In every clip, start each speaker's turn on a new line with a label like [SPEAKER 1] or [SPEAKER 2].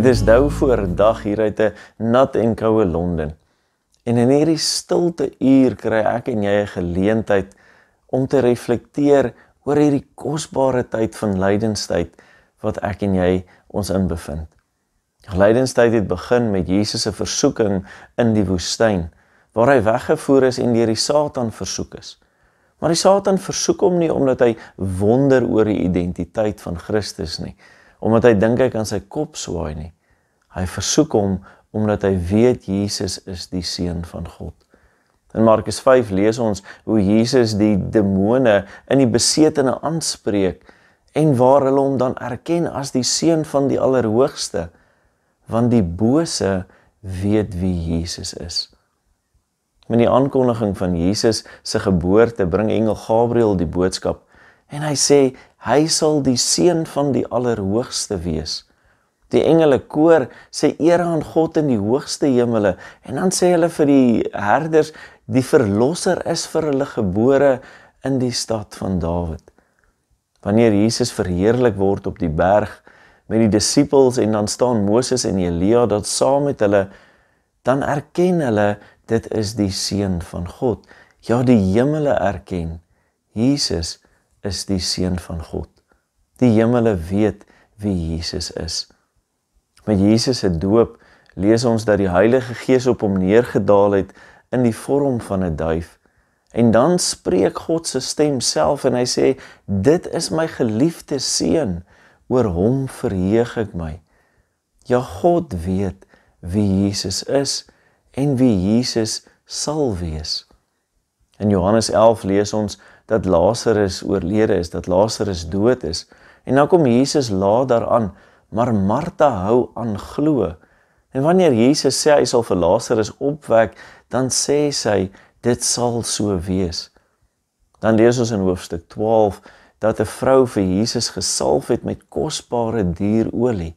[SPEAKER 1] Dit is dou voor dag hier uit 'n nat en koue Londen. En in hierdie stilte uur kry ek en jy 'n geleentheid om te reflekteer oor hierdie kosbare tyd van lydenstyd wat ek en jy ons in bevind. Lydenstyd het begin met Jesus se versoeking in die woestyn waar hy weggevoer is en deur die Satan versoek is. Maar die Satan versoek hom nie omdat hy wonder oor die identiteit van Christus nie, omdat hy dink hy kan sy kop swaai nie. Hy versoek hom omdat hy weet Jesus is die seun van God. In Markus 5 lees ons hoe Jesus die demone in die besetene aanspreek en waar hulle hom dan erken as die seun van die Allerhoogste, want die bose weet wie Jesus is. Met die aankondiging van Jesus se geboorte bring engel Gabriël die boodskap en hy sê hy sal die seun van die Allerhoogste wees. Die engele koor sê eer aan God in die hoogste hemele en dan sê hulle vir die herders die verlosser is vir hulle gebore in die stad van Dawid. Wanneer Jesus verheerlik word op die berg met die disippels en dan staan Moses en Elia daar saam met hulle dan erken hulle dit is die seun van God. Ja, die hemele erken Jesus is die seun van God. Die hemele weet wie Jesus is. Met Jesus se doop lees ons dat die Heilige Gees op hom neergedaal het in die vorm van 'n duif. En dan spreek God se stem self en hy sê dit is my geliefde seun oor hom verheug ek my. Ja God weet wie Jesus is en wie Jesus sal wees. In Johannes 11 lees ons dat Lazarus oorlede is, dat Lazarus dood is. En dan kom Jesus laat daaraan, maar Martha hou aan glo. En wanneer Jesus sê hy sal vir Lazarus opwek, dan sê sy dit sal so wees. Dan lees ons in hoofstuk 12 dat 'n vrou vir Jesus gesalf het met kosbare dierolie,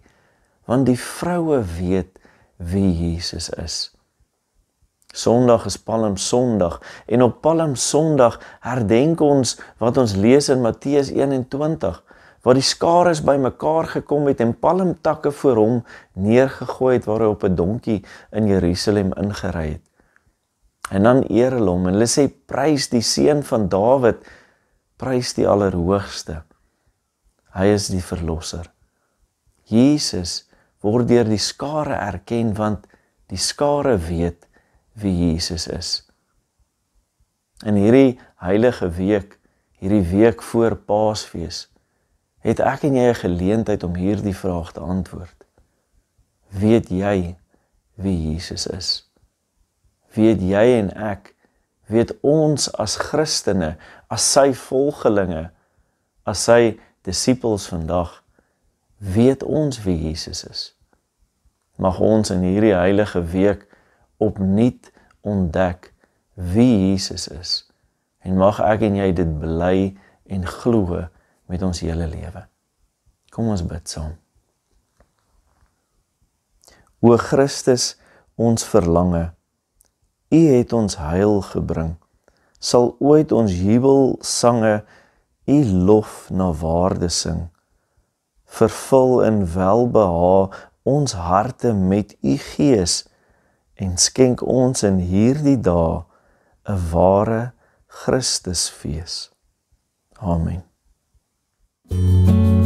[SPEAKER 1] want die vroue weet wie Jesus is. Sondag is Palm Sondag en op Palm Sondag herdenk ons wat ons lees in Matteus 21 waar die skare bymekaar gekom het en palmtakke voor hom neergegooi het waar hy op 'n donkie in Jerusalem ingery het. En dan eer hulle hom en hulle sê prys die seun van Dawid, prys die Allerhoogste. Hy is die verlosser. Jesus word deur die skare erken want die skare weet wie Jesus is. In hierdie heilige week, hierdie week voor Paasfees, het ek en jy 'n geleentheid om hierdie vraag te antwoord. Weet jy wie Jesus is? Weet jy en ek, weet ons as Christene, as sy volgelinge, as sy disippels vandag, weet ons wie Jesus is? Mag ons in hierdie heilige week opnuut ontdek wie Jesus is en mag ek en jy dit bely en glo met ons hele lewe. Kom ons bid saam. O Christus, ons verlange. U het ons heil gebring. Sal ooit ons jubelsange U lof na waarde sing. Vervul in welbehae ons harte met U gees en skenk ons in hierdie dae 'n ware Christusfees. Amen. thank you